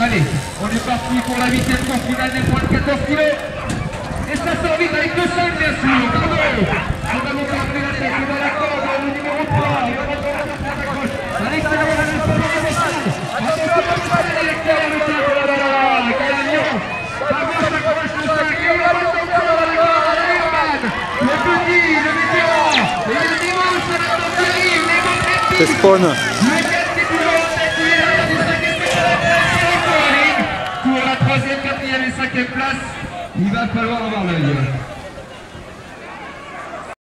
Allez, on est parti pour la huitième course finale des points de 14 kilos. Et ça sort vite avec le 5 bien sûr. Bravo. On va monter après la tête, on la corde, le numéro 3. Il va monter la tête à la gauche. On a le premier l'extérieur, le 5. Oh là là là là, quel agneau. À gauche, à gauche, le 5. Et on la. Le petit, le vétéran. Et le dimanche, ça va qui arrive. Les bons C'est spawn. Le troisième, quatrième et cinquième place. Il va falloir avoir l'œil.